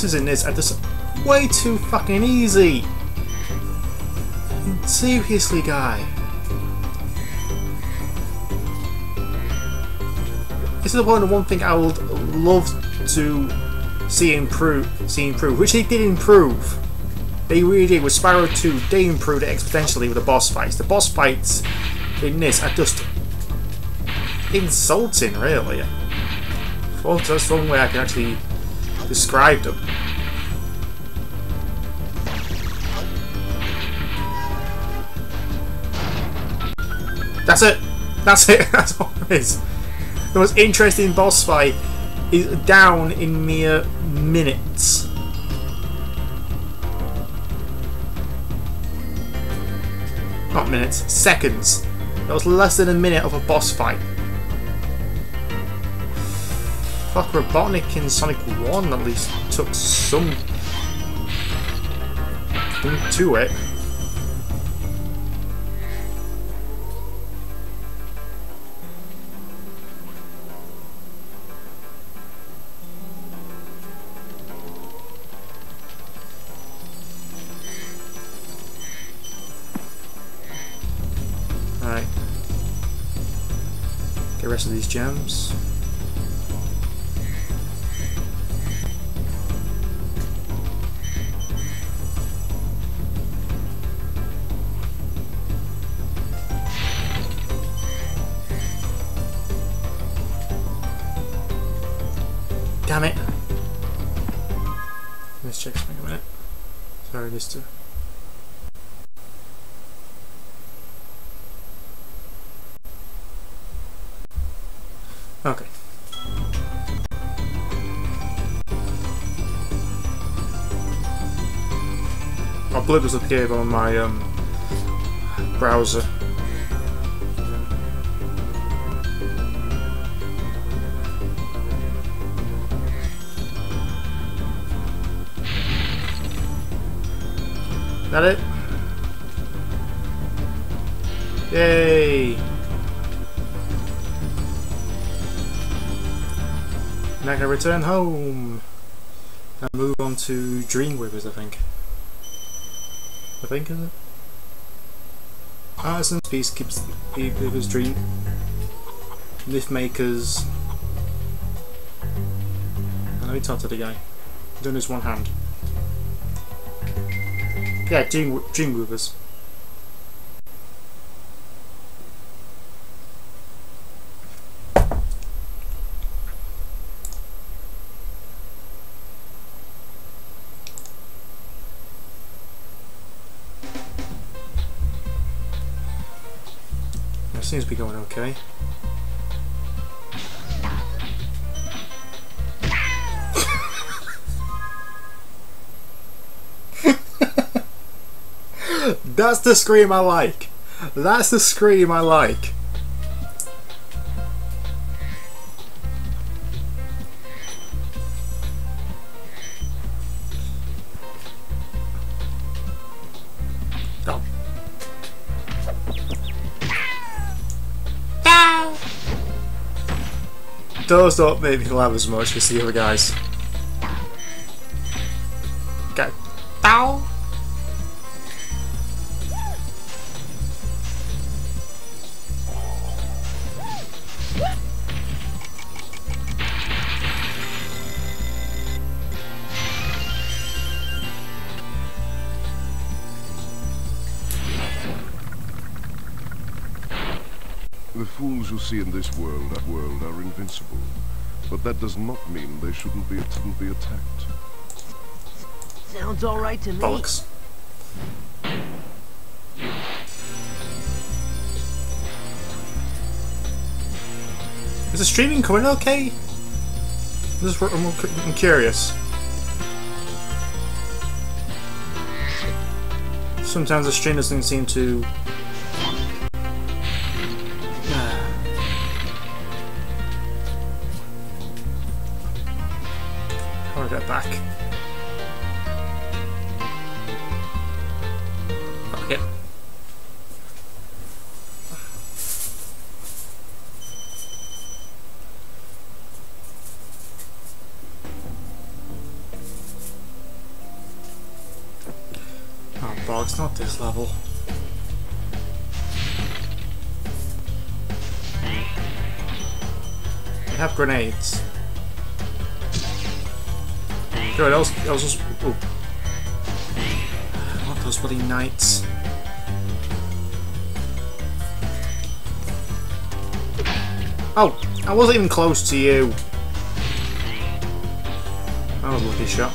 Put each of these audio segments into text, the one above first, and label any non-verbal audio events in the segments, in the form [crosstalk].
bosses in this are just way too fucking easy. Seriously, guy. This is the one one thing I would love to see improve, see improve, which they did improve. They really did. With Spyro 2, they improved it exponentially with the boss fights. The boss fights in this are just insulting, really. Well, that's one way I can actually describe them. That's it. That's it. [laughs] That's all it is. The most interesting boss fight is down in mere minutes. Not minutes, seconds. That was less than a minute of a boss fight. Fuck, Robotnik in Sonic 1 at least took some to it. Alright. Get the rest of these gems. Okay. My blip has appeared on my um, browser. That it? Yay! Now I can return home and move on to Dream Weavers, I think. I think, is it? Artisan's Peace keeps the Weaver's dream. Myth Makers. Let me talk to the guy. Doing this one hand. Yeah, Dream, Dream Weavers. That seems to be going okay. That's the scream I like. That's the scream I like. Oh. Those don't make me laugh as much as the other guys. Go. Bow. You see in this world, that world are invincible. But that does not mean they shouldn't be, shouldn't be attacked. Sounds all right to me. Bollocks. Is the streaming coming okay? This is, I'm, I'm curious. Sometimes the stream doesn't seem to. I get back. Fuck it. Oh, bogs, not this level. have grenades. Good, that was, that was just... Ooh. Not those bloody knights. Oh, I wasn't even close to you. That was a lucky shot.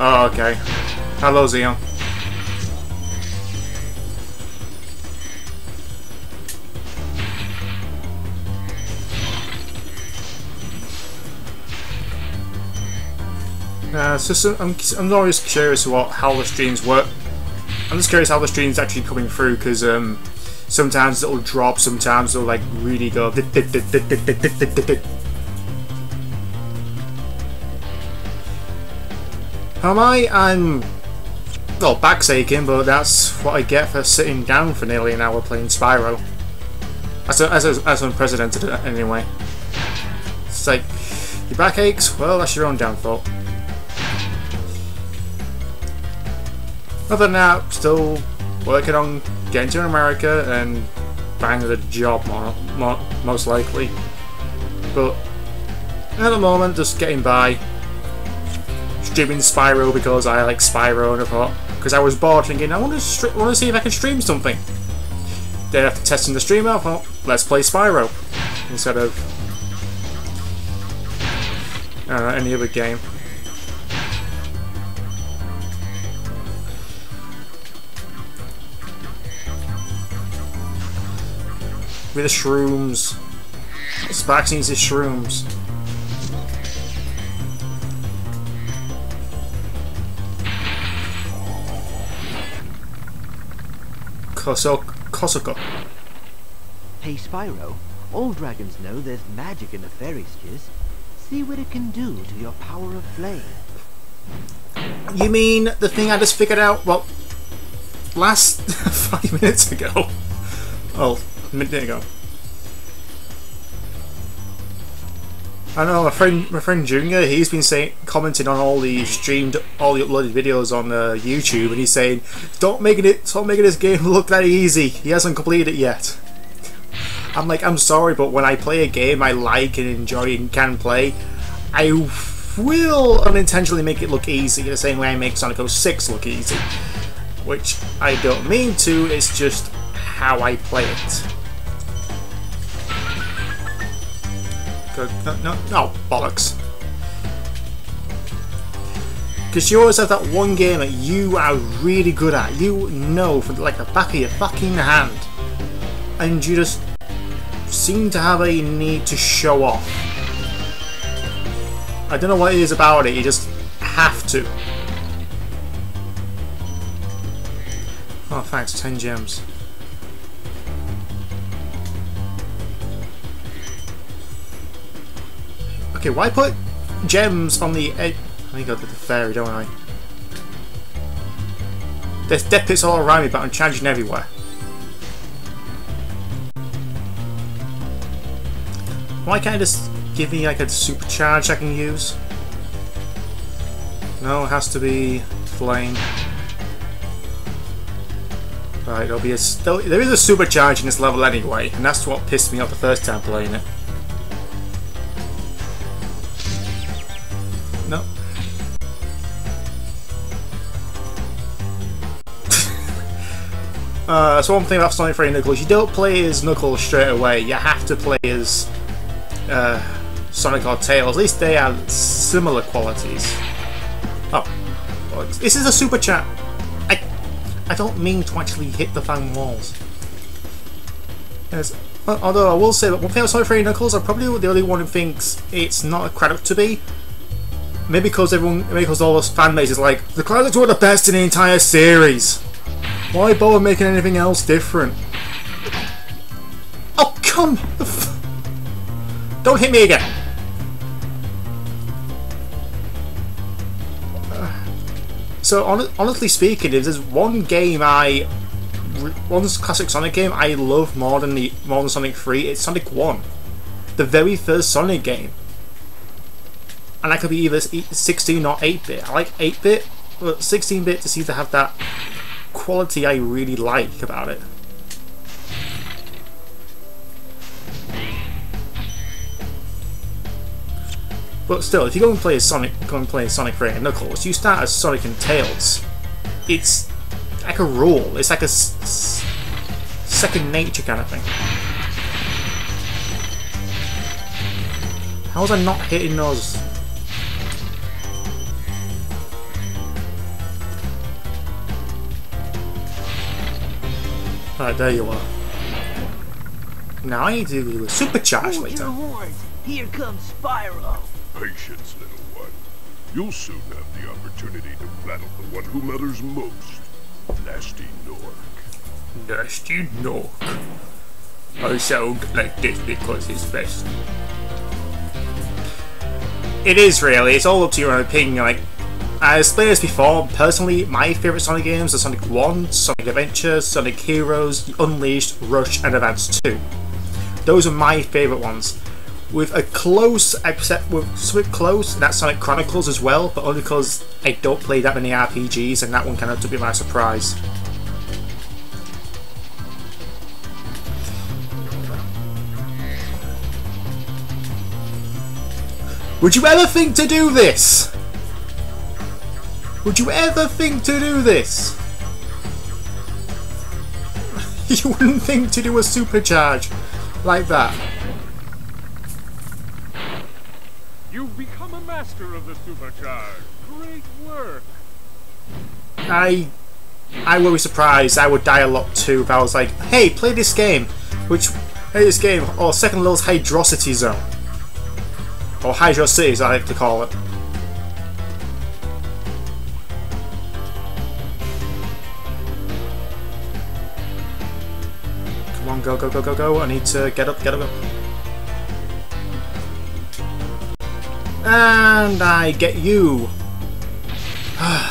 Oh, okay. Hello, Xeon. Uh, so, so I'm, I'm always curious what how the streams work. I'm just curious how the stream's actually coming through because um, sometimes it'll drop, sometimes it'll like really go. Am I? I'm well back's aching, but that's what I get for sitting down for nearly an hour playing Spyro. That's a, a, unprecedented anyway. It's like your back aches. Well, that's your own downfall. Other than that, still working on getting to America and banging the job more, more, most likely. But at the moment, just getting by. Streaming Spyro because I like Spyro and I thought, because I was bored thinking, I want to want to see if I can stream something. Then after testing the stream out, well, let's play Spyro instead of uh, any other game. With the shrooms. Sparx needs his shrooms. Kosoko. Hey, Spyro. All dragons know there's magic in the fairy's kiss. See what it can do to your power of flame. You mean the thing I just figured out, well, last [laughs] five minutes ago? Oh, minute. I know my friend, my friend Junior. He's been saying, commenting on all the streamed, all the uploaded videos on uh, YouTube, and he's saying, "Don't make it, stop making this game [laughs] look that easy. He hasn't completed it yet." I'm like, I'm sorry, but when I play a game I like and enjoy and can play, I will unintentionally make it look easy the same way I make Sonic 06 look easy. Which I don't mean to. It's just how I play it. No, no, no, bollocks. Because you always have that one game that you are really good at. You know from like the back of your fucking hand. And you just seem to have a need to show off. I don't know what it is about it, you just have to. Oh thanks, 10 gems. Okay, why put gems on the edge? I think I did the fairy, don't I? There's death pits all around me, but I'm charging everywhere. Why can't I just give me like a supercharge I can use? No, it has to be flame. Right, there'll be a there is a supercharge in this level anyway, and that's what pissed me off the first time playing it. Uh, so one thing about Sonic 3 Knuckles, you don't play as Knuckles straight away, you have to play as uh, Sonic or Tails. At least they have similar qualities. Oh, this is a super chat. I, I don't mean to actually hit the phone walls. Yes. Although I will say that one thing about Sonic 3 Knuckles, I'm probably the only one who thinks it's not a credit to be. Maybe because everyone, maybe because all those fan base is like, the Clouds were the best in the entire series. Why bother making anything else different? Oh, come! Don't hit me again! Uh, so, on, honestly speaking, if there's one game I... One classic Sonic game I love more than the more than Sonic 3, it's Sonic 1. The very first Sonic game. and that could be either 16 or 8-bit. I like 8-bit, but 16-bit to seem to have that quality I really like about it. But still, if you go and play Sonic, go and play Sonic 3 and Knuckles, you start as Sonic and Tails. It's like a rule. It's like a second nature kind of thing. How was I not hitting those? Alright, there you are. Now I need to do a supercharge Hold later. your horns. Here comes Spyro. Patience, little one. You'll soon have the opportunity to battle the one who matters most. Gnasty Gnorc. Gnasty Gnorc. I sound like this because it's best. It is really, it's all up to your own opinion. Like, Uh, I explained this before, personally, my favourite Sonic games are Sonic 1, Sonic Adventure, Sonic Heroes, Unleashed, Rush, and Advance 2. Those are my favourite ones. With a close, except with something close, that's Sonic Chronicles as well, but only because I don't play that many RPGs, and that one kind of took me by surprise. Would you ever think to do this? Would you ever think to do this? [laughs] you wouldn't think to do a supercharge like that. You've become a master of the supercharge. Great work. I I would be surprised. I would die a lot too if I was like, hey, play this game. Which, play this game, or Second Lowell's Hydrocity Zone. Or Hydro City, as I like to call it. Come on, go, go, go, go, go. I need to get up, get up, go. And I get you. [sighs]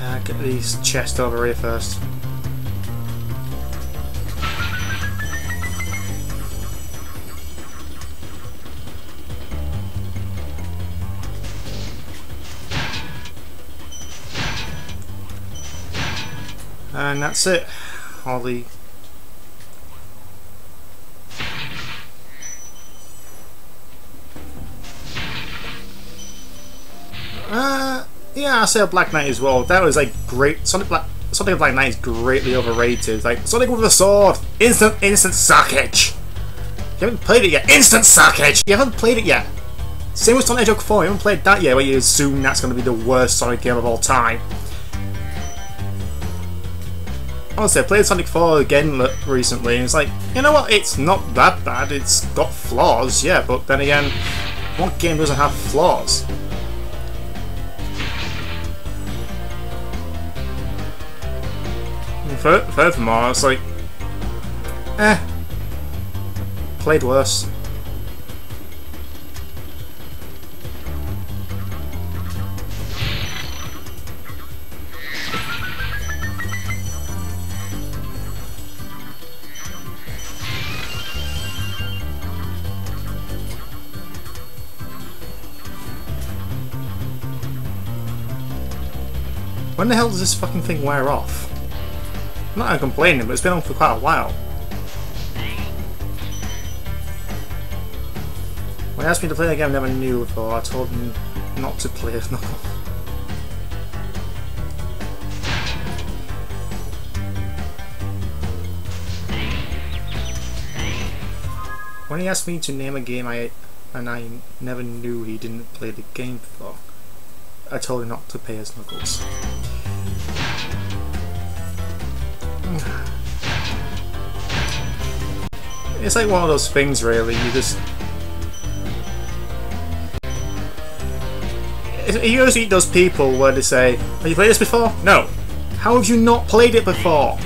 Uh, get these chests over here first. And that's it. All the Uh, yeah, I say Black Knight as well. That was like great. Sonic Black Sonic Black Knight is greatly overrated. Like Sonic with a sword, instant instant suckage. You haven't played it yet. Instant suckage. You haven't played it yet. Same with Sonic Hedgehog 4. You haven't played that yet, where you assume that's going to be the worst Sonic game of all time. Honestly, I played Sonic 4 again recently, and it's like, you know what? It's not that bad. It's got flaws, yeah, but then again, what game doesn't have flaws? Furthermore, it's like, eh, played worse. When the hell does this fucking thing wear off? I'm not complaining, but it's been on for quite a while. When he asked me to play a game I never knew before, I told him not to play it. No. When he asked me to name a game I and I never knew he didn't play the game before, I told him not to pay his knuckles. [sighs] It's like one of those things, really. You just. You always meet those people where they say, Have you played this before? No. How have you not played it before?